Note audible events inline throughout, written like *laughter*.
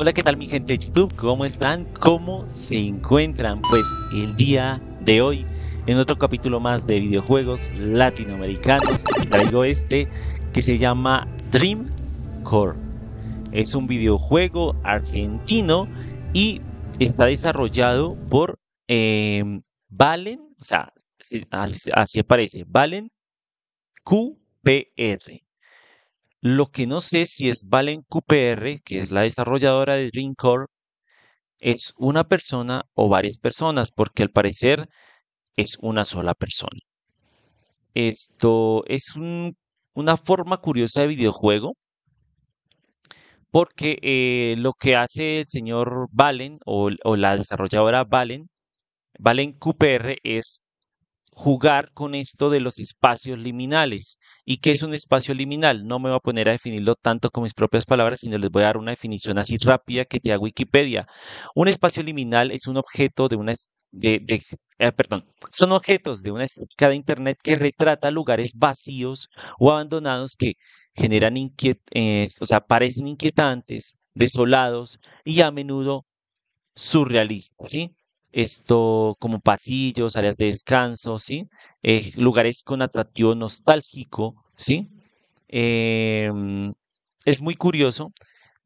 Hola, ¿qué tal mi gente de YouTube? ¿Cómo están? ¿Cómo se encuentran? Pues el día de hoy, en otro capítulo más de videojuegos latinoamericanos, traigo este que se llama Dream Core. Es un videojuego argentino y está desarrollado por em, Valen, o sea, así aparece, Valen QPR. Lo que no sé si es Valen QPR, que es la desarrolladora de Dreamcore, es una persona o varias personas, porque al parecer es una sola persona. Esto es una forma curiosa de videojuego, porque eh, lo que hace el señor Valen o, la desarrolladora Valen, Valen QPR es jugar con esto de los espacios liminales. ¿Y qué es un espacio liminal? No me voy a poner a definirlo tanto con mis propias palabras, sino les voy a dar una definición así rápida que te da Wikipedia. Un espacio liminal es un objeto de una de, eh, perdón, son objetos de una estética de Internet que retrata lugares vacíos o abandonados que generan inquiet eh, o sea, parecen inquietantes, desolados y a menudo surrealistas, ¿sí? Esto como pasillos, áreas de descanso, ¿sí? Eh, lugares con atractivo nostálgico, ¿sí? Em, es muy curioso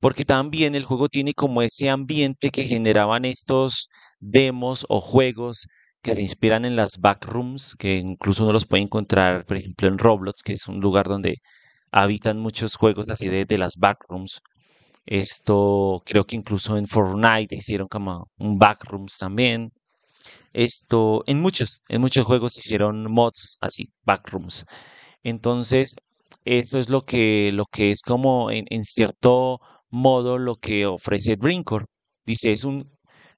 porque también el juego tiene como ese ambiente que generaban estos demos o juegos que se inspiran en las backrooms, que incluso uno los puede encontrar, por ejemplo, en Roblox, que es un lugar donde habitan muchos juegos así de, de las backrooms. Esto creo que incluso en Fortnite hicieron como un backrooms también. Esto en muchos, en muchos juegos hicieron mods así, backrooms. Entonces, eso es lo que, lo que es como en, en cierto modo lo que ofrece Dreamcore. Dice, es un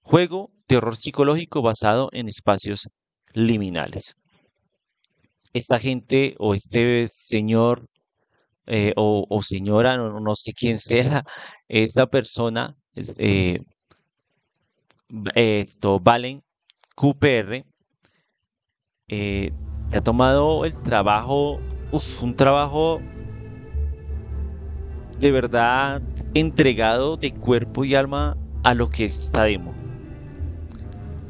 juego de horror psicológico basado en espacios liminales. Esta gente o este señor eh, o, señora, no, no, sé quién sea, esta persona, eh, esto, Valen QPR, eh, ha tomado el trabajo, un trabajo de verdad entregado de cuerpo y alma a lo que es esta demo.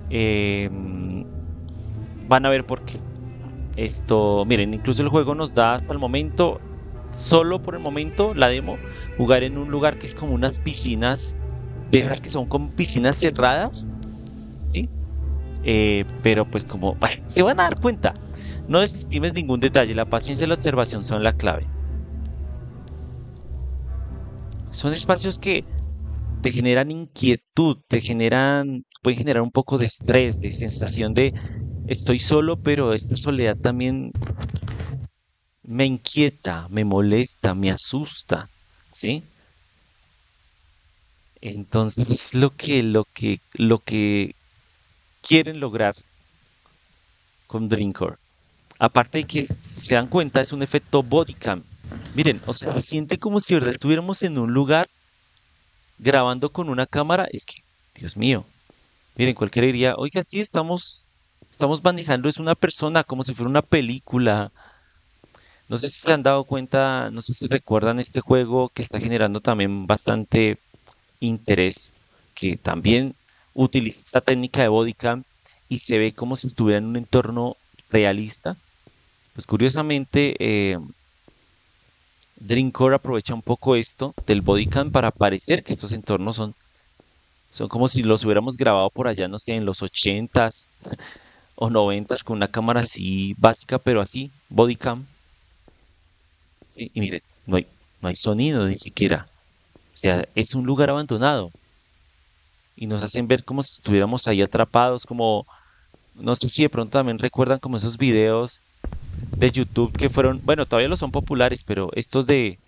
Em, van a ver por qué. Esto, miren, incluso el juego nos da hasta el momento solo por el momento la demo, jugar en un lugar que es como unas piscinas, de que son como piscinas cerradas. Eh, pero pues como *laughs* se van a dar cuenta, no desestimes ningún detalle, la paciencia y la observación son la clave. Son espacios que te generan inquietud, te generan, pueden generar un poco de estrés, de sensación de estoy solo, pero esta soledad también me inquieta, me molesta, me asusta, ¿sí? Entonces es lo que, lo que, lo que quieren lograr con Drinkcore. Aparte de que, se dan cuenta, es un efecto bodycam. Miren, o sea, se siente como si verdad estuviéramos en un lugar grabando con una cámara. Es que, Dios mío, miren, cualquiera diría, oiga, sí, estamos, estamos manejando, es una persona, como si fuera una película no sé si se han dado cuenta, no sé si recuerdan este juego que está generando también bastante interés, que también utiliza esta técnica de bodycam y se ve como si estuviera en un entorno realista. Pues curiosamente, eh, Dreamcore aprovecha un poco esto del bodycam para parecer que estos entornos son, son como si los hubiéramos grabado por allá, no sé, en los 80s *laughs* o 90s con una cámara así básica, pero así, bodycam y mire, no hay, no hay sonido ni siquiera. O sea, es un lugar abandonado. Y nos hacen ver como si estuviéramos ahí atrapados, como, no sé si de pronto también recuerdan como esos videos de YouTube que fueron, bueno, todavía los son populares, pero estos de,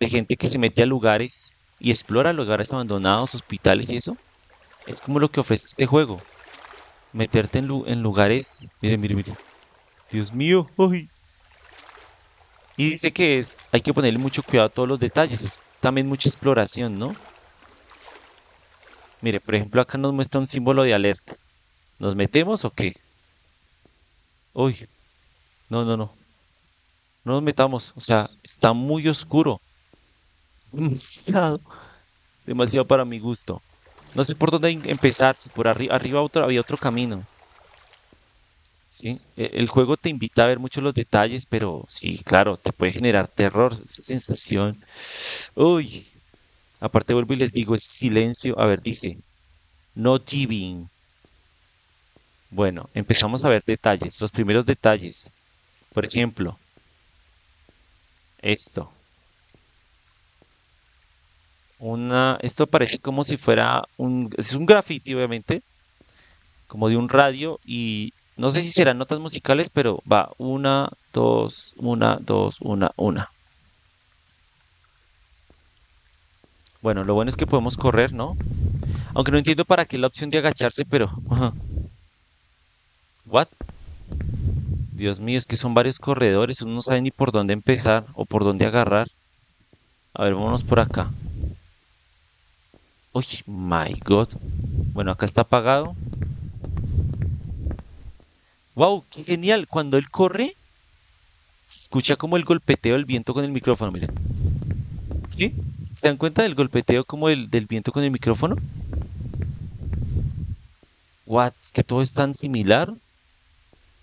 de gente que se mete a lugares y explora lugares abandonados, hospitales y eso, es como lo que ofrece este juego. Meterte en, en lugares, mire, mire, mire. Dios mío, ¡ay! Y dice que es, hay que ponerle mucho cuidado a todos los detalles, es también mucha exploración, ¿no? Mire, por ejemplo, acá nos muestra un símbolo de alerta. ¿Nos metemos o qué? Uy, no, no, no. No nos metamos, o sea, está muy oscuro. *laughs* Demasiado. demasiado para mi gusto. No sé por dónde empezar, si por arriba había otro camino. Sí, e, el juego te invita a ver mucho los detalles, pero sí, claro, te puede generar terror, esa sensación. Uy, aparte vuelvo y les digo, es silencio. A ver, dice, no TVing. Bueno, empezamos a ver detalles, los primeros detalles. Por ejemplo, esto. Una, esto parece como si fuera un, es un graffiti obviamente, como de un radio y no sé si serán notas musicales, pero va una, dos, una, dos, una, una. Bueno, lo bueno es que podemos correr, ¿no? Aunque no entiendo para qué la opción de agacharse, pero... ¿What? Dios mío, es que son varios corredores, uno no sabe ni por dónde empezar o por dónde agarrar. A ver, vámonos por acá. Uy, my God. Bueno, acá está apagado. Wow, qué genial. Cuando él corre, escucha como el golpeteo del viento con el micrófono, miren. ¿Sí? ¿Se dan cuenta del golpeteo como el del viento con el micrófono? What? Es que todo es tan similar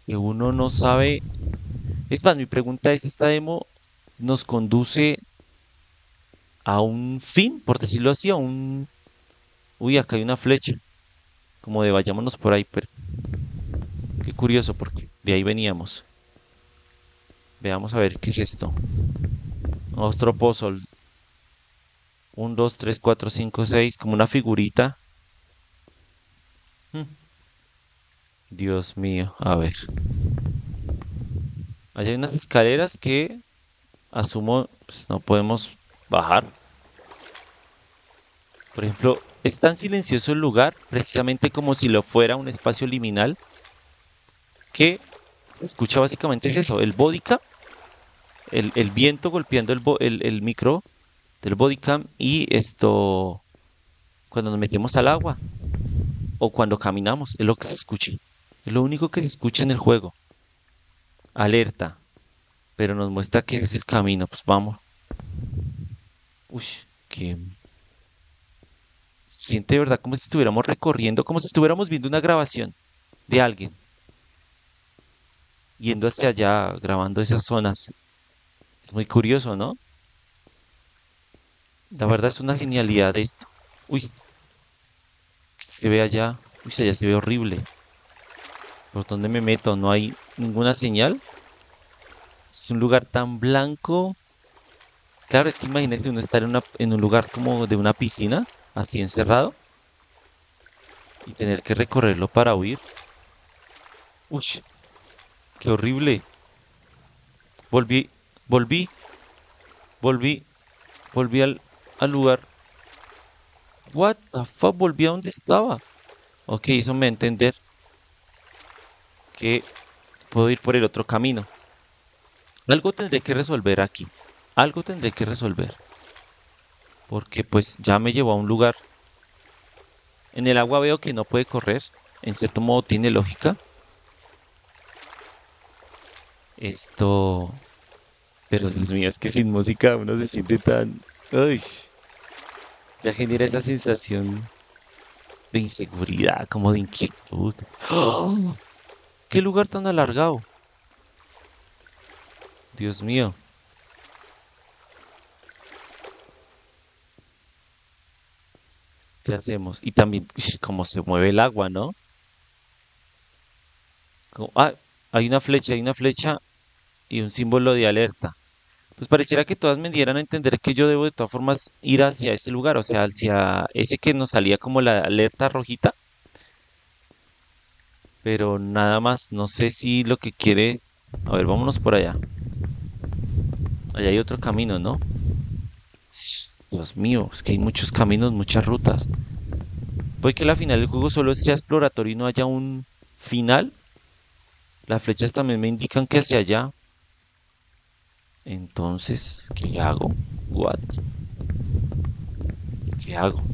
que uno no sabe. Es más, mi pregunta es, ¿esta demo nos conduce a un fin, por decirlo así, a un... Uy, acá hay una flecha. Como de vayámonos por ahí, pero... Qué curioso, porque de ahí veníamos. Veamos a ver qué es esto. Otro puzzle. 1, 2, 3, 4, 5, 6. Como una figurita. Hmm. Dios mío, a ver. Allá hay unas escaleras que asumo pues, no podemos bajar. Por ejemplo, es tan silencioso el lugar, precisamente como si lo fuera un espacio liminal, que se escucha básicamente es eso, el bodycam, el, el viento golpeando el, el, micro del bodycam y esto cuando nos metemos al agua o cuando caminamos, es lo que se escucha. Es lo único que se escucha en el juego. Alerta. Pero nos muestra que es el camino. Pues vamos. Uy, que... siente de verdad como si estuviéramos recorriendo, como si estuviéramos viendo una grabación de alguien yendo hacia allá, grabando esas zonas. Es muy curioso, ¿no? La verdad es una genialidad esto. Uy, se ve allá. Uy, allá se ve horrible. ¿Por dónde me meto? No hay ninguna señal. Es un lugar tan blanco. Claro, es que imagínate uno estar en, en un lugar como de una piscina, así encerrado, y tener que recorrerlo para huir. Uy, Qué horrible. Volví, volví, volví, volví al, al lugar. What the fuck, volví a donde estaba. Ok, eso me a entender que puedo ir por el otro camino. Algo tendré que resolver aquí. Algo tendré que resolver. Porque pues ya me llevó a un lugar. En el agua veo que no puede correr. En cierto modo tiene lógica. Esto... Pero Dios mío, es que sin música uno se siente tan... Uy, ya genera esa sensación de inseguridad, como de inquietud. ¡Oh! ¡Qué lugar tan alargado! Dios mío. ¿Qué hacemos? Y también, cómo se mueve el agua, ¿no? ah, hay una flecha, hay una flecha y un símbolo de alerta. Pues pareciera que todas me dieran a entender que yo debo de todas formas ir hacia ese lugar, o sea, hacia ese que nos salía como la alerta rojita. Pero nada más, no sé si lo que quiere... A ver, vámonos por allá. Allá hay otro camino, ¿no? Dios mío, es que hay muchos caminos, muchas rutas. Puede que la final del juego solo sea exploratorio y no haya un final. Las flechas también me indican que hacia allá. Entonces, ¿qué hago? What? ¿Qué hago?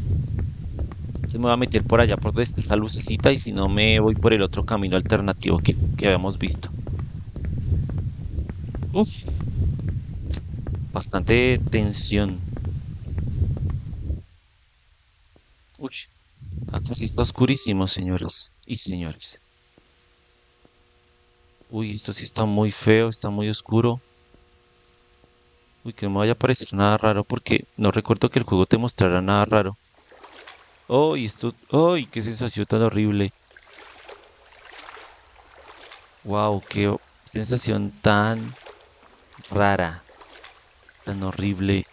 Entonces me voy a meter por allá por donde está esa lucecita y si no me voy por el otro camino alternativo que, que habíamos visto. Uf. Bastante tensión. Uy, acá sí está oscurísimo, señoras y señores. Uy, esto sí está muy feo, está muy oscuro. Uy, que no me vaya a parecer nada raro porque no recuerdo que el juego te mostrara nada raro. Uy, esto... Uy, qué sensación tan horrible. Wow, qué sensación tan rara, tan horrible.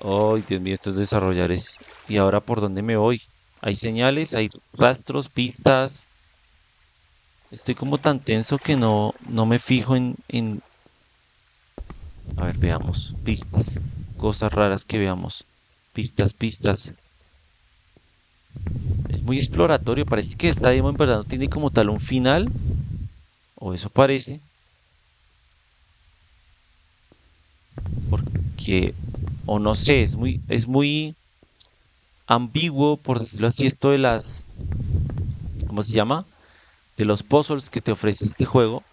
Ay, Dios mío, estos desarrolladores. ¿Y ahora por dónde me voy? Hay señales, hay rastros, pistas. Estoy como tan tenso que no, no me fijo en, en... A ver, veamos. Pistas. Cosas raras que veamos. Pistas, pistas. Es muy exploratorio. Parece que esta demo en verdad no tiene como tal un final. O eso parece. Porque o no sé, es muy, es muy ambiguo, por decirlo así, esto de las, ¿cómo se llama? De los puzzles que te ofrece este juego.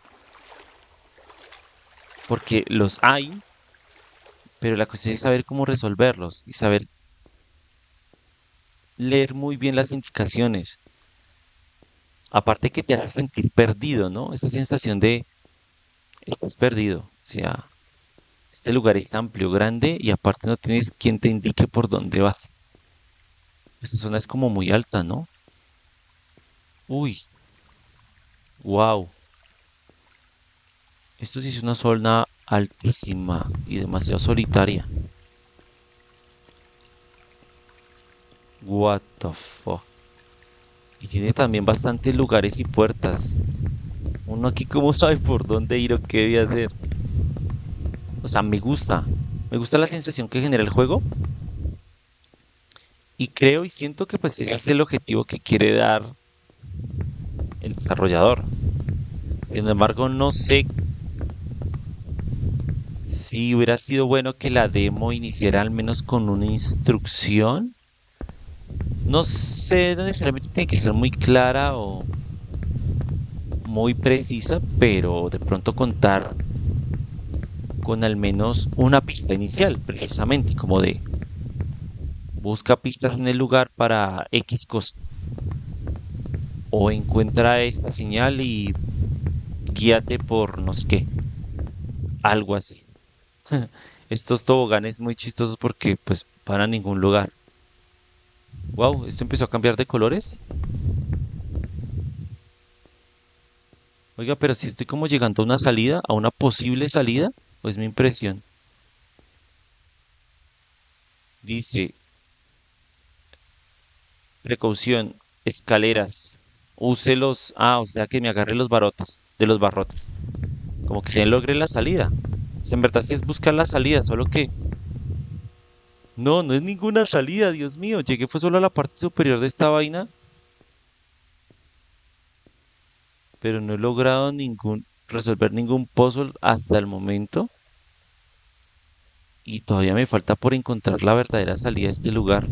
Porque los hay, pero la cuestión es saber cómo resolverlos y saber leer muy bien las indicaciones. Aparte que te hace sentir perdido, ¿no? Esa sensación de estás perdido. O sea, este lugar es amplio, grande y aparte no tienes quien te indique por dónde vas. Esta zona es como muy alta, ¿no? Uy. Wow. Esto sí es una zona altísima y demasiado solitaria. What the fuck. Y tiene también bastantes lugares y puertas. Uno aquí como sabe por dónde ir o qué debe hacer. O sea, me gusta. Me gusta la sensación que genera el juego. Y creo y siento que pues ese es el objetivo que quiere dar el desarrollador. Sin embargo, no sé si hubiera sido bueno que la demo iniciara al menos con una instrucción. No sé, no necesariamente tiene que ser muy clara o muy precisa, pero de pronto contar con al menos una pista inicial, precisamente, como de busca pistas en el lugar para X cosa. O encuentra esta señal y guíate por no sé qué. Algo así. *laughs* Estos toboganes muy chistosos porque pues para ningún lugar. Wow, esto empezó a cambiar de colores. Oiga, pero si estoy como llegando a una salida, a una posible salida. Pues mi impresión. Dice, precaución, escaleras, úselos, ah, o sea que me agarré los barotes, de los barrotes. Como que ya logré la salida. En verdad sí es buscar la salida, solo que... No, no es ninguna salida, Dios mío. Llegué fue solo a la parte superior de esta vaina. Pero no he logrado ningún resolver ningún puzzle hasta el momento. Y todavía me falta por encontrar la verdadera salida de este lugar.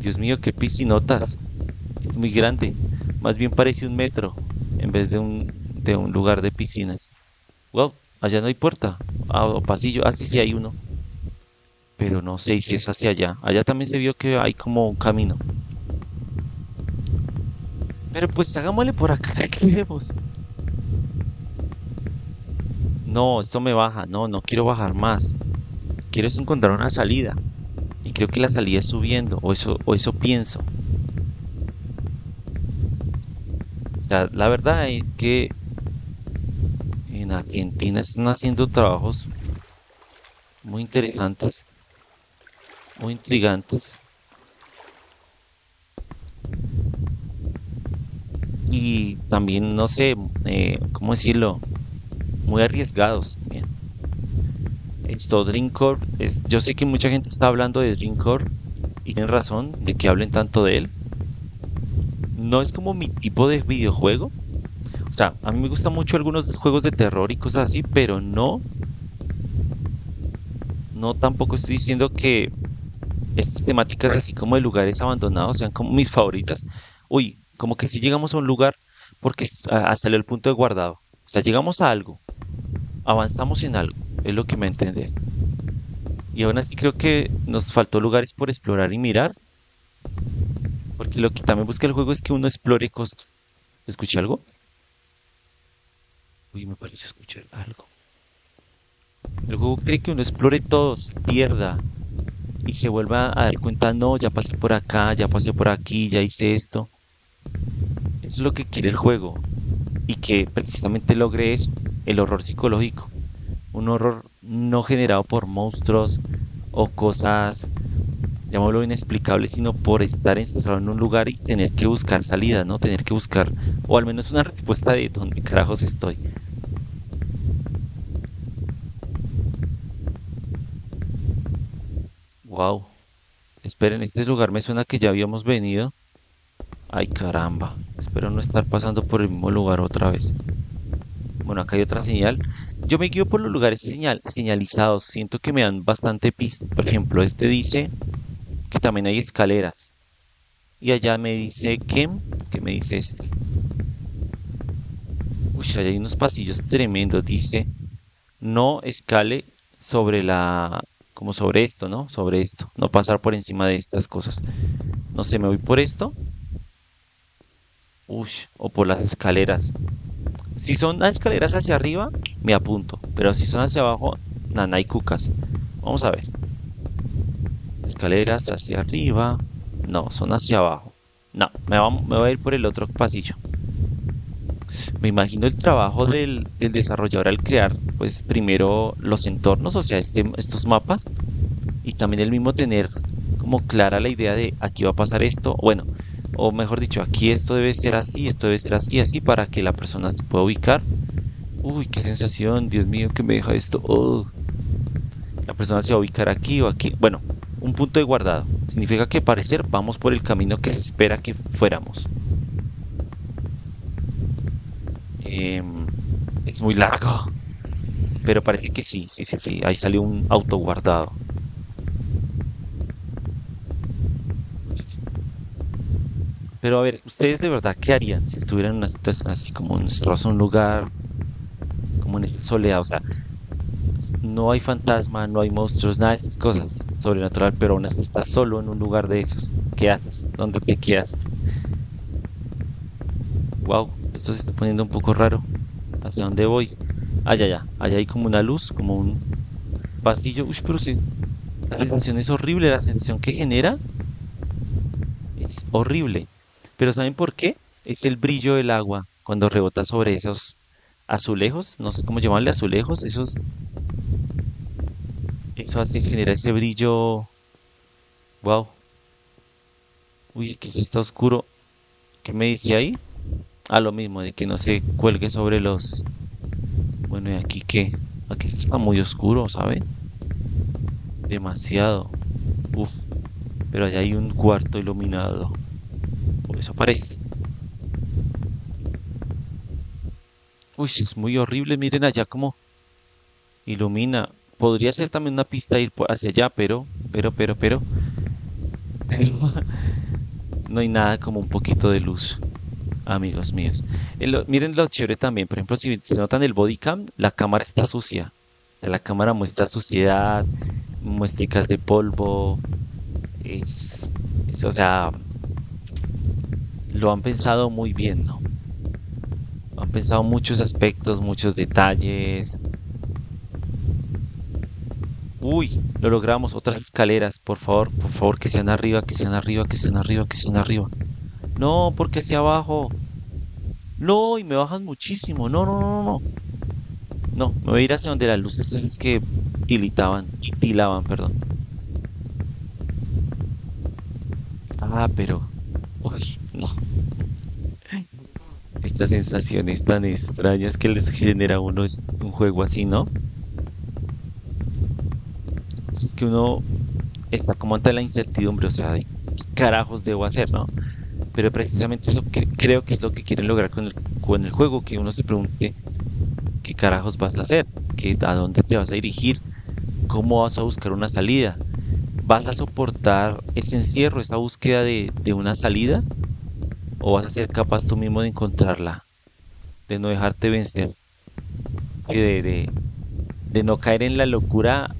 Dios mío, qué piscinotas. Es muy grande. Más bien parece un metro en vez de un, de un lugar de piscinas. Wow, allá no hay puerta. Ah, o pasillo. Ah, sí, sí hay uno. Pero no sé si es hacia allá. Allá también se vio que hay como un camino. Pero pues hagámosle por acá *laughs* que vemos. No, esto me baja. No, no quiero bajar más. Quiero encontrar una salida. Y creo que la salida es subiendo. O eso, o eso pienso. O sea, la verdad es que en Argentina están haciendo trabajos muy interesantes, muy intrigantes. Y también, no sé, eh, ¿cómo decirlo? muy arriesgados. Esto, Dreamcore, es, yo sé que mucha gente está hablando de Dreamcore y tienen razón de que hablen tanto de él. No es como mi tipo de videojuego. O sea, a mí me gustan mucho algunos juegos de terror y cosas así, pero no. No tampoco estoy diciendo que estas temáticas así como de lugares abandonados sean como mis favoritas. Uy, como que si llegamos a un lugar porque hasta el punto de guardado. O sea, llegamos a algo, avanzamos en algo, es lo que me entiende. Y aún así creo que nos faltó lugares por explorar y mirar. Porque lo que también busca el juego es que uno explore cosas. ¿Escuché algo? Uy, me parece escuchar algo. El juego cree que uno explore todo, se pierda y se vuelva a dar cuenta, no, ya pasé por acá, ya pasé por aquí, ya hice esto. Eso es lo que quiere el juego y que precisamente logre eso, el horror psicológico. Un horror no generado por monstruos o cosas, llamémoslo inexplicables, sino por estar encerrado en un lugar y tener que buscar salida, ¿no? Tener que buscar, o al menos una respuesta de dónde carajos estoy. Wow. Esperen, este lugar me suena que ya habíamos venido. Ay, caramba. Espero no estar pasando por el mismo lugar otra vez. Bueno, acá hay otra señal. Yo me guío por los lugares señal, señalizados. Siento que me dan bastante pista. Por ejemplo, este dice que también hay escaleras. Y allá me dice que... ¿Qué me dice este? Uy, allá hay unos pasillos tremendos. Dice, no escale sobre la como sobre esto, ¿no? Sobre esto, no pasar por encima de estas cosas. No sé, me voy por esto. Uy, o por las escaleras. Si son las escaleras hacia arriba, me apunto. Pero si son hacia abajo, nana y cucas. Vamos a ver. Escaleras hacia arriba. No, son hacia abajo. No, me, me voy a ir por el otro pasillo. Me imagino el trabajo del, desarrollador al crear, pues primero los entornos, o sea, este, estos mapas, y también el mismo tener como clara la idea de aquí va a pasar esto, bueno, o mejor dicho, aquí esto debe ser así, esto debe ser así, así, para que la persona se pueda ubicar. Uy, qué sensación, Dios mío, que me deja esto. Oh. La persona se va a ubicar aquí o aquí. Bueno, un punto de guardado. Significa que parecer vamos por el camino que se espera que fuéramos. Em, es muy largo. Pero parece que sí, sí, sí, sí. Ahí salió un auto guardado. Pero a ver, ¿ustedes de verdad qué harían si estuvieran en una situación así como en un lugar, como en este soleado? O sea, no hay fantasma, no hay monstruos, nada de esas cosas sobrenatural, pero aún así estás solo en un lugar de esos. ¿Qué haces? ¿Dónde te quedas? Wow. Esto se está poniendo un poco raro. ¿Hacia dónde voy? Allá, allá. Allá hay como una luz, como un pasillo. Uy, pero sí. La sensación es horrible. La sensación que genera es horrible. Pero ¿saben por qué? Es el brillo del agua cuando rebota sobre esos azulejos. No sé cómo llamarle azulejos. Esos. Eso hace generar ese brillo. Wow. Uy, aquí se está oscuro. ¿Qué me dice ahí? a lo mismo, de que no se cuelgue sobre los... Bueno, ¿y aquí qué? Aquí está muy oscuro, ¿saben? Demasiado. Uf. Pero allá hay un cuarto iluminado. O eso parece. Uy, es muy horrible. Miren allá como ilumina. Podría ser también una pista ir hacia allá, pero, pero, pero, pero. *laughs* no hay nada como un poquito de luz amigos míos. miren lo chévere también, por ejemplo, si se notan el body cam, la cámara está sucia. La cámara muestra suciedad, muestricas de polvo. Es, o sea, lo han pensado muy bien, ¿no? Han pensado muchos aspectos, muchos detalles. Uy, lo logramos. Otras escaleras, por favor, por favor, que sean arriba, que sean arriba, que sean arriba, que sean arriba. No, porque hacia abajo. No, y me bajan muchísimo. No, no, no, no. No, me voy a ir hacia donde las luces es que tilitaban, tilaban, perdón. Ah, pero... Uy, no. Estas sensaciones tan extrañas que les genera uno es un juego así, ¿no? Es que uno está como ante la incertidumbre, o sea, de qué carajos debo hacer, ¿no? pero precisamente es lo que creo que es lo que quieren lograr con el, con el juego, que uno se pregunte qué carajos vas a hacer, ¿Qué, a dónde te vas a dirigir, cómo vas a buscar una salida, vas a soportar ese encierro, esa búsqueda de, una salida, o vas a ser capaz tú mismo de encontrarla, de no dejarte vencer, de, de, de no caer en la locura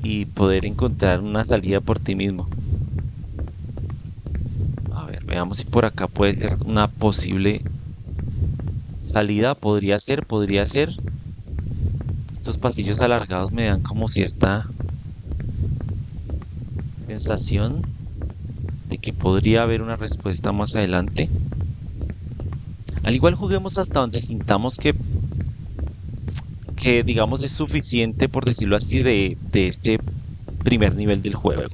y poder encontrar una salida por ti mismo. Veamos si por acá puede ser una posible salida. Podría ser, podría ser. Estos pasillos alargados me dan como cierta sensación que podría haber una respuesta más adelante. Al igual juguemos hasta donde sintamos que que digamos es suficiente por decirlo así de, de este primer nivel del juego.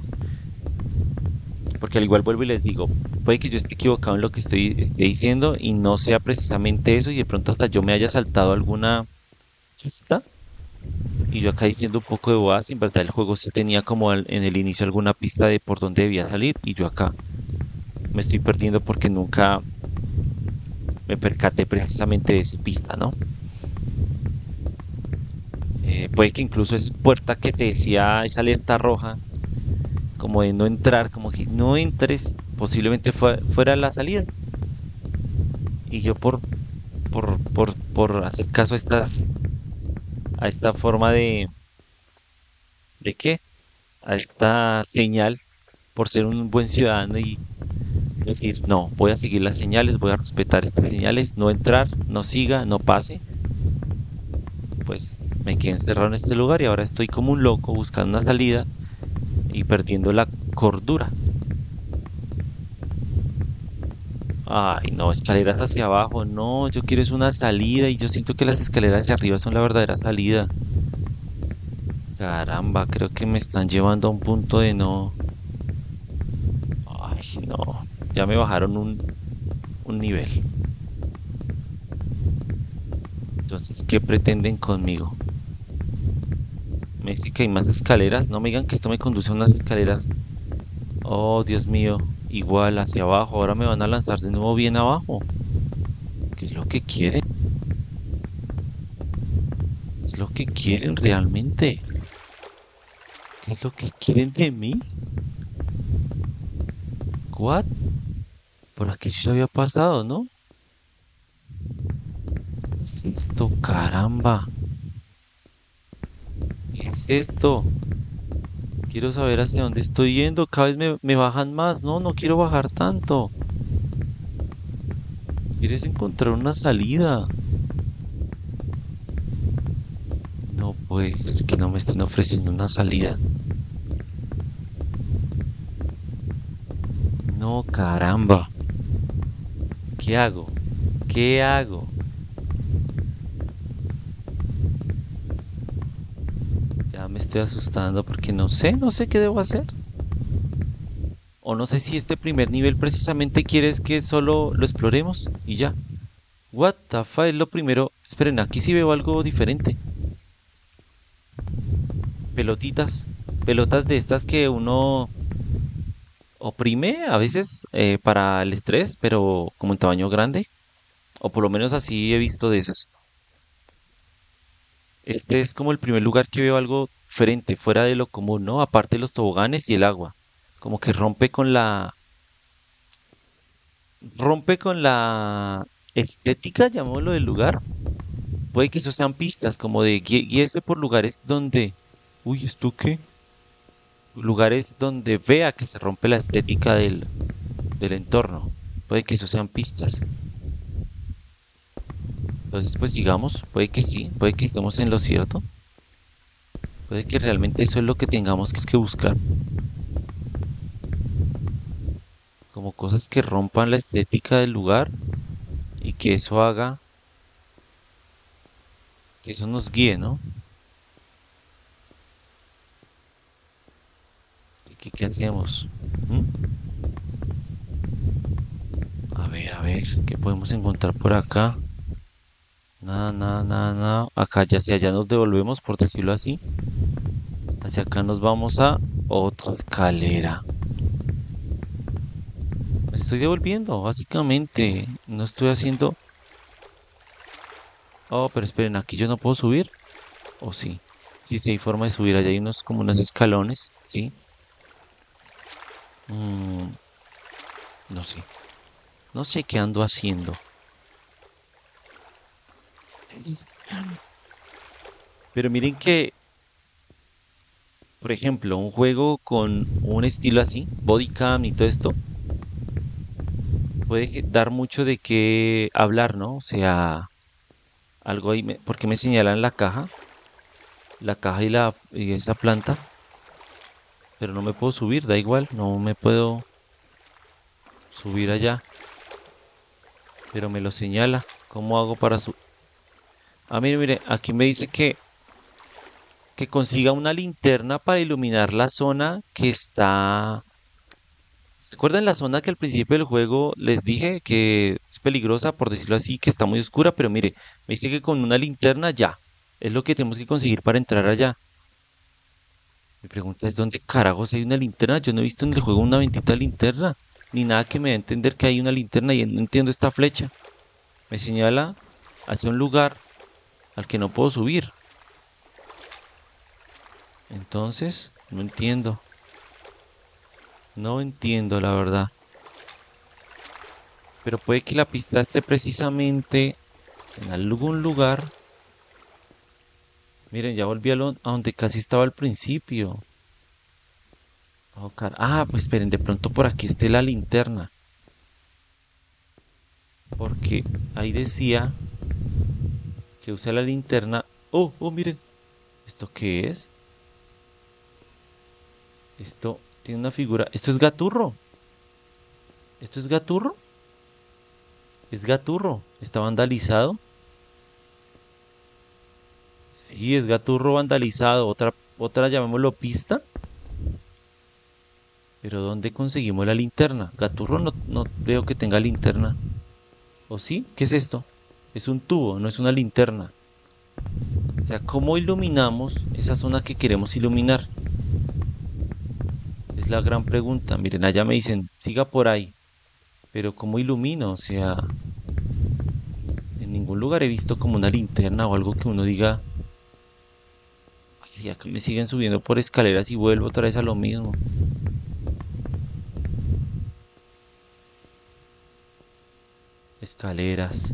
Porque al igual vuelvo y les digo, puede que yo esté equivocado en lo que estoy esté diciendo y no sea precisamente eso y de pronto hasta yo me haya saltado alguna pista. Y yo acá diciendo un poco de boas, en verdad el juego sí tenía como en el inicio alguna pista de por dónde debía salir y yo acá me estoy perdiendo porque nunca me percaté precisamente de esa pista, ¿no? Eh, puede que incluso esa puerta que te decía esa alerta roja como de no entrar, como que no entres, posiblemente fuera la salida. Y yo por, por, por, por hacer caso a estas, a esta forma de, ¿de qué? A esta señal, por ser un buen ciudadano y decir, no, voy a seguir las señales, voy a respetar estas señales, no entrar, no siga, no pase. Pues me quedé encerrado en este lugar y ahora estoy como un loco buscando una salida y perdiendo la cordura. Ay, no, escaleras hacia abajo. No, yo quiero es una salida y yo siento que las escaleras hacia arriba son la verdadera salida. Caramba, creo que me están llevando a un punto de no... Ay, no. Ya me bajaron un, un nivel. Entonces, ¿qué pretenden conmigo? Me dice que hay más escaleras. No me digan que esto me conduce a unas escaleras. Oh, Dios mío. Igual hacia abajo. Ahora me van a lanzar de nuevo bien abajo. ¿Qué es lo que quieren? ¿Qué es lo que quieren realmente? ¿Qué es lo que quieren de mí? ¿What? Por aquí ya había pasado, ¿no? ¿Qué es esto? Caramba es esto? Quiero saber hacia dónde estoy yendo. Cada vez me, bajan más. No, no quiero bajar tanto. ¿Quieres encontrar una salida? No puede ser que no me estén ofreciendo una salida. No, caramba. ¿Qué hago? ¿Qué hago? me estoy asustando porque no sé, no sé qué debo hacer. O no sé si este primer nivel precisamente quieres que solo lo exploremos y ya. What the fuck es lo primero. Esperen, aquí sí veo algo diferente. Pelotitas. Pelotas de estas que uno oprime a veces eh, para el estrés, pero como en tamaño grande. O por lo menos así he visto de esas. Este es como el primer lugar que veo algo diferente, fuera de lo común, ¿no? Aparte los toboganes y el agua. Como que rompe con la... Rompe con la estética, llamémoslo del lugar. Puede que eso sean pistas, como de guíese por lugares donde... Uy, ¿esto qué? Lugares donde vea que se rompe la estética del, del entorno. Puede que eso sean pistas. Entonces, pues sigamos. Puede que sí, puede que estemos en lo cierto. Puede que realmente eso es lo que tengamos que, es que buscar. Como cosas que rompan la estética del lugar y que eso haga que eso nos guíe, ¿no? ¿Qué, qué hacemos? ¿Mm? A ver, a ver, ¿qué podemos encontrar por acá? Nada, nada, nada, nada. Acá ya hacia allá nos devolvemos, por decirlo así. Hacia acá nos vamos a otra escalera. Me estoy devolviendo, básicamente. No estoy haciendo... Oh, pero esperen, aquí yo no puedo subir. ¿O sí? Sí, sí hay forma de subir. Allá hay unos como unos escalones, ¿sí? Mm, no sé. No sé qué ando haciendo. Pero miren que, por ejemplo, un juego con un estilo así, bodycam y todo esto, puede dar mucho de qué hablar, ¿no? O sea, algo ahí, me, ¿por qué me señalan la caja? La caja y, la, y esa planta. Pero no me puedo subir, da igual, no me puedo subir allá. Pero me lo señala. ¿Cómo hago para subir? Ah, mire, mire, aquí me dice que que consiga una linterna para iluminar la zona que está... ¿Se acuerdan la zona que al principio del juego les dije que es peligrosa, por decirlo así, que está muy oscura? Pero mire, me dice que con una linterna ya. Es lo que tenemos que conseguir para entrar allá. Mi pregunta es, ¿dónde carajos hay una linterna? Yo no he visto en el juego una bendita linterna. Ni nada que me dé a entender que hay una linterna y no entiendo esta flecha. Me señala hacia un lugar al que no puedo subir. Entonces, no entiendo. No entiendo, la verdad. Pero puede que la pista esté precisamente en algún lugar. Miren, ya volví a, donde casi estaba al principio. Oh, ah, pues esperen, de pronto por aquí esté la linterna. Porque ahí decía usa la linterna. Oh, oh, miren. ¿Esto qué es? Esto tiene una figura. Esto es gaturro. ¿Esto es gaturro? Es gaturro. Está vandalizado. Sí, es gaturro vandalizado. Otra, otra llamémoslo pista. Pero ¿dónde conseguimos la linterna? Gaturro no, no veo que tenga linterna. ¿O sí? ¿Qué es esto? Es un tubo, no es una linterna. O sea, ¿cómo iluminamos esa zona que queremos iluminar? Es la gran pregunta. Miren, allá me dicen, siga por ahí. Pero ¿cómo ilumino? O sea, en ningún lugar he visto como una linterna o algo que uno diga, me siguen subiendo por escaleras y vuelvo otra vez a lo mismo. Escaleras.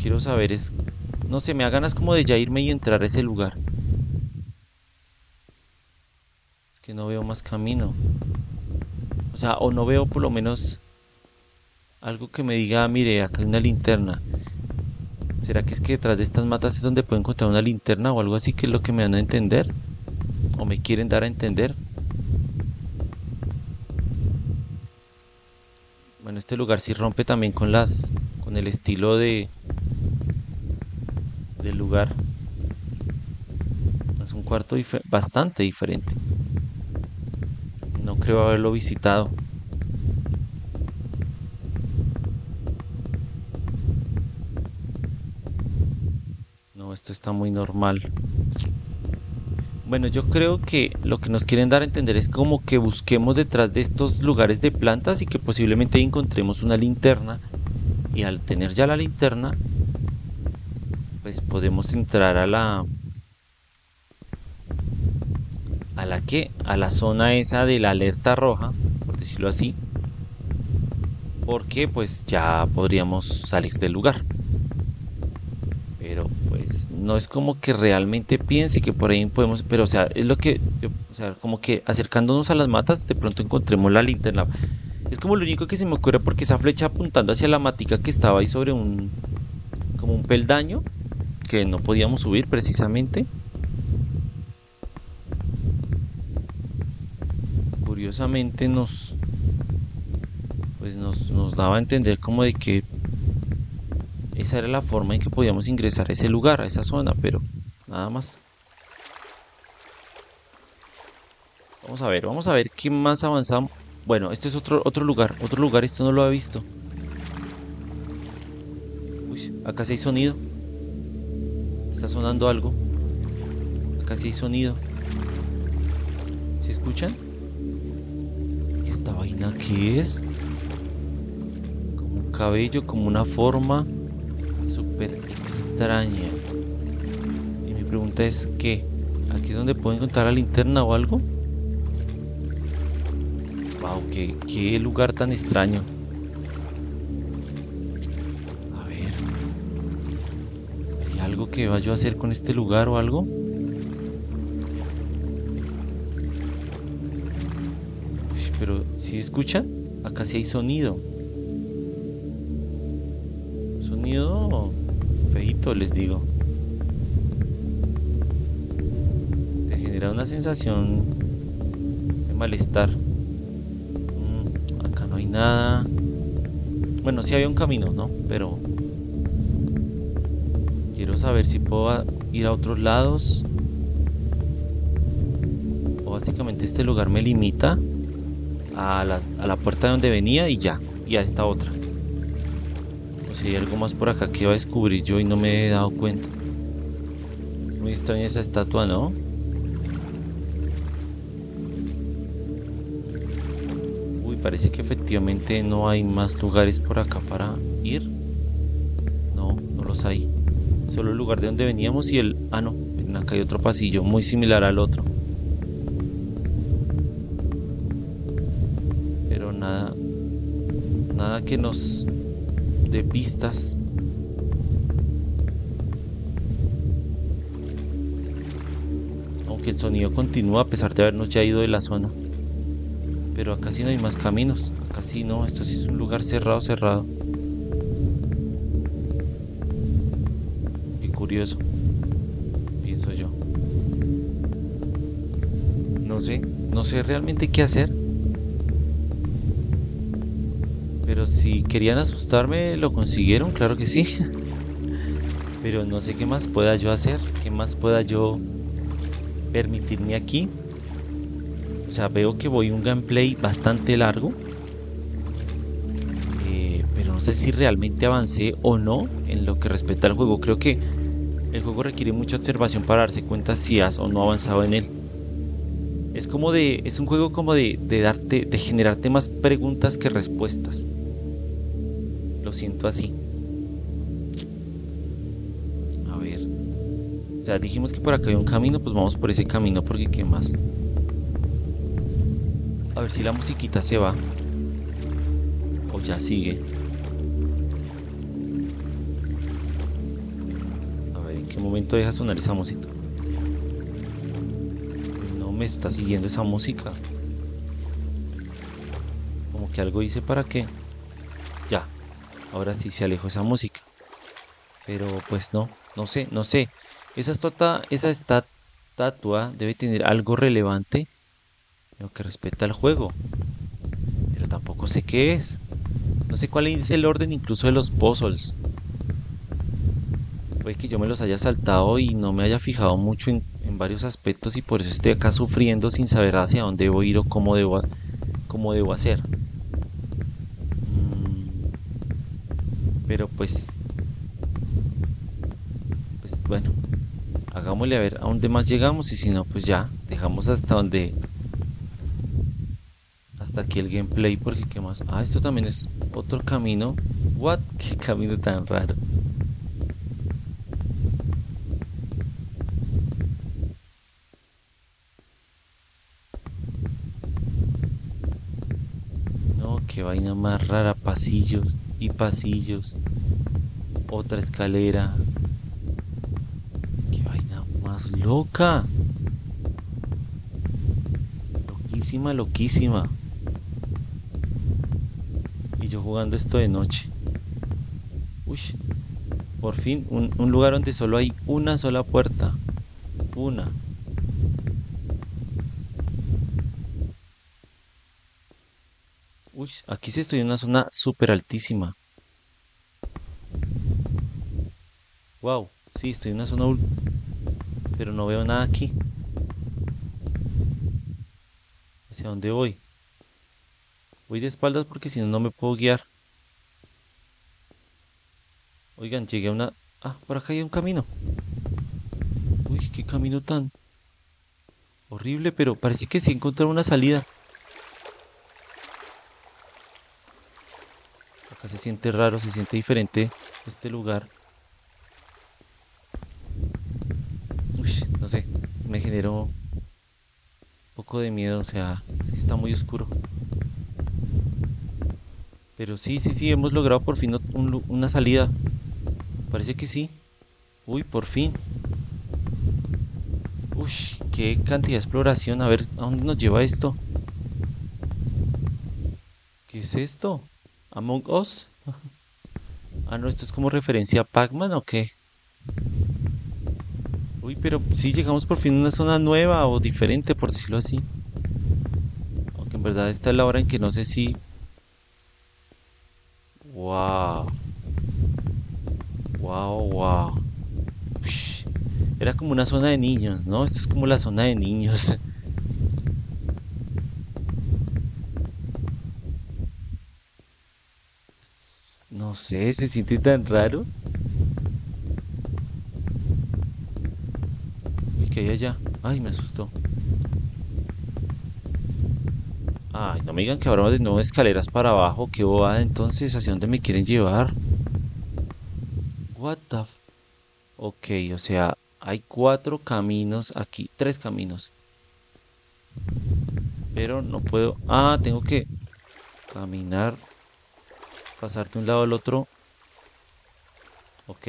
Quiero saber es, no sé, me da ganas como de ya irme y entrar a ese lugar. que no veo más camino. O sea, o no veo por lo menos algo que me diga, mire, acá hay una linterna. ¿Será que es que detrás de estas matas es donde puedo encontrar una linterna o algo así que es lo que me dan a entender? ¿O me quieren dar a entender? Bueno, este lugar sí rompe también con las con el estilo de del lugar. Es un cuarto bastante diferente. No creo haberlo visitado. No, esto está muy normal. Bueno, yo creo que lo que nos quieren dar a entender es como que busquemos detrás de estos lugares de plantas y que posiblemente encontremos una linterna. Y al tener ya la linterna, pues podemos entrar a la a la que a la zona esa de la alerta roja, por decirlo así, porque pues ya podríamos salir del lugar. Pero pues no es como que realmente piense que por ahí podemos, pero o sea, es lo que, o sea, como que acercándonos a las matas de pronto encontremos la linterna. Es como lo único que se me ocurre porque esa flecha apuntando hacia la matica que estaba ahí sobre un, como un peldaño que no podíamos subir precisamente. curiosamente nos pues nos, nos daba a entender como de que esa era la forma en que podíamos ingresar a ese lugar, a esa zona, pero nada más. Vamos a ver, vamos a ver qué más avanzamos. Bueno, este es otro, otro lugar, otro lugar, esto no lo he visto. Uy, acá sí hay sonido. Está sonando algo. Acá sí hay sonido. ¿Se escuchan? ¿Esta vaina qué es? Como un cabello, como una forma súper extraña. Y mi pregunta es, ¿qué? ¿Aquí es donde puedo encontrar la linterna o algo? Wow, qué, qué lugar tan extraño. Que vaya a hacer con este lugar o algo? pero si escuchan, acá sí hay sonido. Sonido feito, les digo. Te genera una sensación de malestar. Mm, acá no hay nada. Bueno, sí había un camino, ¿no? Pero quiero saber si puedo ir a otros lados. O básicamente este lugar me limita a, la puerta de donde venía y ya, y a esta otra. O si hay algo más por acá que iba a descubrir yo y no me he dado cuenta. Es muy extraña esa estatua, ¿no? Uy, parece que efectivamente no hay más lugares por acá para ir. No, no los hay. Solo el lugar de donde veníamos y el... Ah, no, acá hay otro pasillo muy similar al otro. que nos dé pistas. Aunque el sonido continúa a pesar de habernos ya ido de la zona. Pero acá sí no hay más caminos. Acá sí no, esto sí es un lugar cerrado, cerrado. Curioso. Pienso yo. No sé, no sé realmente qué hacer. Pero si querían asustarme, lo consiguieron, claro que sí. *laughs* Pero no sé qué más pueda yo hacer, qué más pueda yo permitirme aquí. O sea, veo que voy un gameplay bastante largo. Eh, pero no sé si realmente avancé o no en lo que respecta al juego. Creo que el juego requiere mucha observación para darse cuenta si has o no avanzado en él. Es como de. Es un juego como de, de darte. de generarte más preguntas que respuestas lo siento así. A ver. O sea, dijimos que por acá hay un camino, pues vamos por ese camino porque qué más. A ver si la musiquita se va. O ya sigue. Momento deja sonar esa música? no me está siguiendo esa música. Como que algo hice para que... Ya, ahora sí se alejó esa música. Pero pues no, no sé, no sé. Esa estatua, esa estatua debe tener algo relevante en lo que respecta al juego. Pero tampoco sé qué es. No sé cuál es el orden incluso de los puzzles. Puede que yo me los haya saltado y no me haya fijado mucho en, varios aspectos y por eso estoy acá sufriendo sin saber hacia dónde debo ir o cómo debo, cómo debo hacer. Pero pues... Pues bueno. Hagámosle a ver a dónde más llegamos y si no, pues ya. Dejamos hasta donde... Hasta aquí el gameplay porque qué más... Ah, esto también es otro camino. What? *laughs* Qué camino tan raro. No, qué vaina más rara, pasillos y pasillos. Otra escalera. Qué vaina más loca. Loquísima, loquísima. Y yo jugando esto de noche. Uy, por fin un, un lugar donde solo hay una sola puerta. Una. Aquí sí estoy en una zona súper altísima. Wow, sí, estoy en una zona... Pero no veo nada aquí. ¿Hacia dónde voy? Voy de espaldas porque si no, no me puedo guiar. Oigan, llegué a una... Ah, por acá hay un camino. Uy, qué camino tan... Horrible, pero parece que sí encontré una salida. Se siente raro, se siente diferente este lugar. no sé, me generó un poco de miedo, o sea, es que está muy oscuro. Pero sí, sí, sí, hemos logrado por fin una salida. Parece que sí. Uy, por fin. Uy, qué cantidad de exploración. A ver, ¿a dónde nos lleva esto? ¿Qué es esto? ¿Among Us? Ah, no, esto es como referencia a Pac-Man o qué? Uy, pero sí llegamos por fin a una zona nueva o diferente, por decirlo así. Aunque en verdad esta es la hora en que no sé si... Wow. Wow, wow. Era como una zona de niños, ¿no? Esto es como la zona de niños. *laughs* No sé, se siente tan raro. Uy, ¿qué hay allá? Ay, me asustó. Ay, no me digan que habrá de nuevo escaleras para abajo. Qué bobada, entonces, ¿hacia dónde me quieren llevar? What the Ok, o sea, hay cuatro caminos aquí, tres caminos. Pero no puedo... Ah, tengo que caminar pasar de un lado al otro. Ok.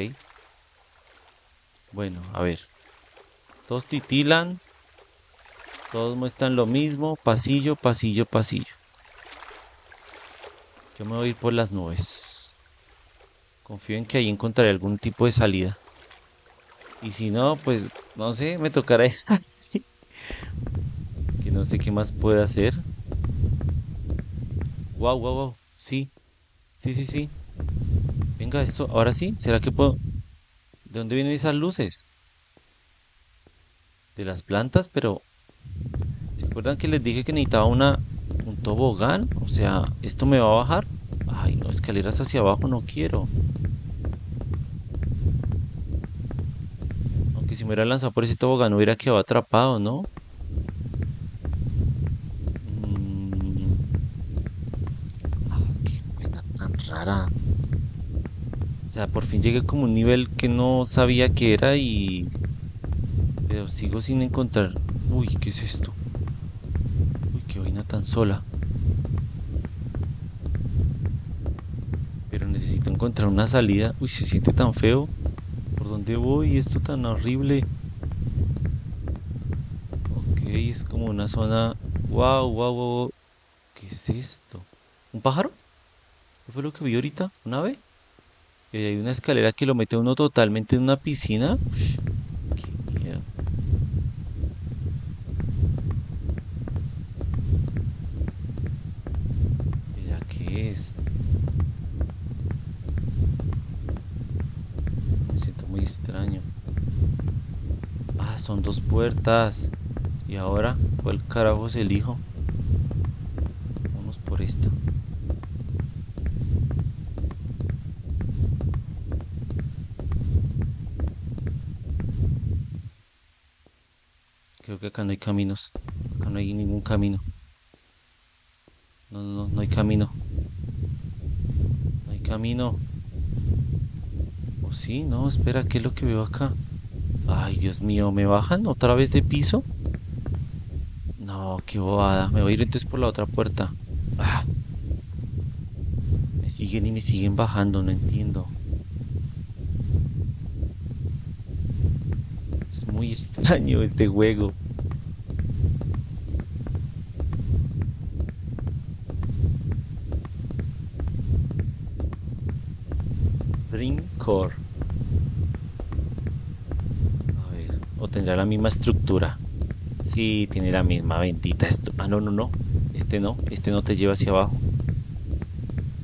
Bueno, a ver. Todos titilan. Todos muestran lo mismo. Pasillo, pasillo, pasillo. Yo me voy a ir por las nubes. Confío en que ahí encontraré algún tipo de salida. Y si no, pues no sé, me tocará así. *laughs* Que no sé qué más puedo hacer. Wow, wow, wow. Sí, Sí, sí, sí. Venga, esto, ahora sí. ¿Será que puedo? ¿De dónde vienen esas luces? De las plantas, pero... ¿Se acuerdan que les dije que necesitaba una... un tobogán? O sea, ¿esto me va a bajar? Ay, no, escaleras hacia abajo no quiero. Aunque si me hubiera lanzado por ese tobogán hubiera quedado atrapado, ¿no? Sea, por fin llegué como un nivel que no sabía que era y... Pero sigo sin encontrar... Uy, ¿qué es esto? Uy, qué vaina tan sola. Pero necesito encontrar una salida. Uy, se siente tan feo. ¿Por dónde voy? Esto tan horrible. Ok, es como una zona... Wow, wow, wow. ¿Qué es esto? ¿Un pájaro? ¿Qué fue lo que vi ahorita? ¿Una vez? Hay una escalera que lo mete uno totalmente en una piscina. qué miedo. ¿Ya qué es? Me siento muy extraño. Ah, son dos puertas. ¿Y ahora? ¿Cuál carajo es el hijo? Vamos por esto. Creo que acá no hay caminos. Acá no hay ningún camino. No, no, no hay camino. No hay camino. ¿O sí? No, espera, ¿qué es lo que veo acá? Ay, Dios mío, ¿me bajan otra vez de piso? No, qué bobada. Me voy a ir entonces por la otra puerta. Ah. Me siguen y me siguen bajando, no entiendo. Es muy extraño este juego. Ringcore. A ver, o tendrá la misma estructura. Sí, tiene la misma bendita esto. Ah, no, no, no. Este no, este no te lleva hacia abajo.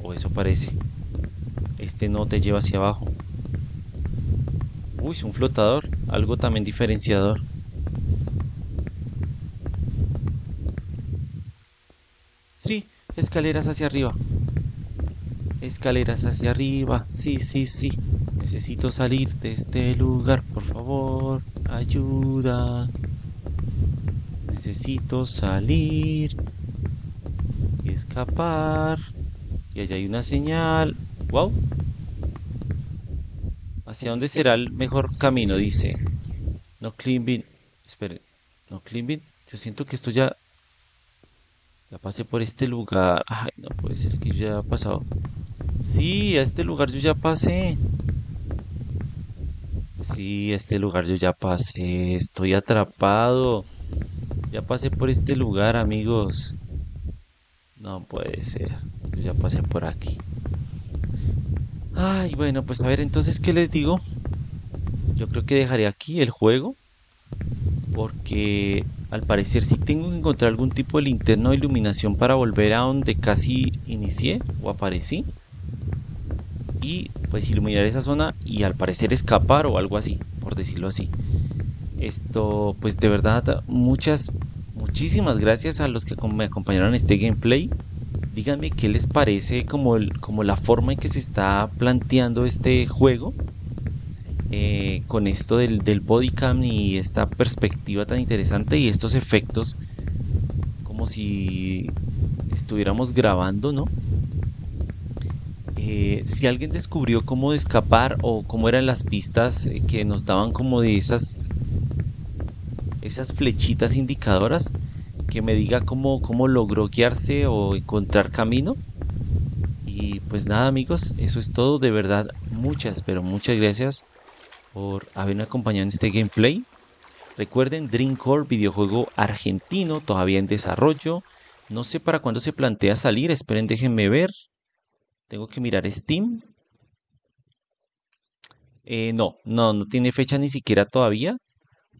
O eso parece. Este no te lleva hacia abajo. Uy, es un flotador. Algo también diferenciador. Sí, escaleras hacia arriba. Escaleras hacia arriba. Sí, sí, sí. Necesito salir de este lugar, por favor. Ayuda. Necesito salir y escapar. Y allá hay una señal. ¡Wow! ¿Hacia dónde será el mejor camino? Dice. No climbing. Esperen. No climbing. Yo siento que esto ya... Ya pasé por este lugar. Ay, no puede ser que yo ya haya pasado. Sí, a este lugar yo ya pasé. Sí, a este lugar yo ya pasé. Estoy atrapado. Ya pasé por este lugar, amigos. No puede ser. Yo ya pasé por aquí. Ay, bueno, pues a ver, entonces, ¿qué les digo? Yo creo que dejaré aquí el juego. Porque al parecer sí tengo que encontrar algún tipo de linterna o iluminación para volver a donde casi inicié o aparecí. Y pues iluminar esa zona y al parecer escapar o algo así, por decirlo así. Esto, pues de verdad, muchas, muchísimas gracias a los que me acompañaron en este gameplay. Díganme qué les parece como, como la forma en que se está planteando este juego. Eh, con esto del, del bodycam y esta perspectiva tan interesante y estos efectos como si estuviéramos grabando, ¿no? Eh, si alguien descubrió cómo escapar o cómo eran las pistas eh, que nos daban como de esas esas flechitas indicadoras que me diga cómo, cómo logró guiarse o encontrar camino. Y pues nada amigos, eso es todo. De verdad, muchas, pero muchas gracias por haberme acompañado en este gameplay. Recuerden, Dreamcore, videojuego argentino, todavía en desarrollo. No sé para cuándo se plantea salir, esperen, déjenme ver. Tengo que mirar Steam. Eh, no, no, no tiene fecha ni siquiera todavía.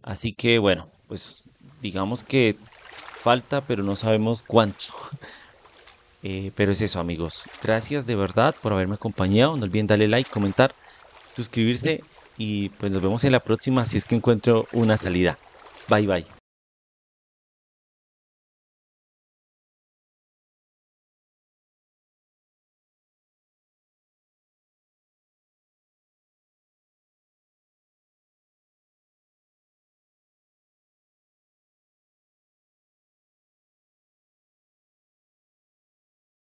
Así que bueno, pues digamos que falta, pero no sabemos cuánto. *laughs* Eh, pero es eso, amigos. Gracias de verdad por haberme acompañado. No olviden darle like, comentar, suscribirse y pues nos vemos en la próxima si es que encuentro una salida. Bye bye.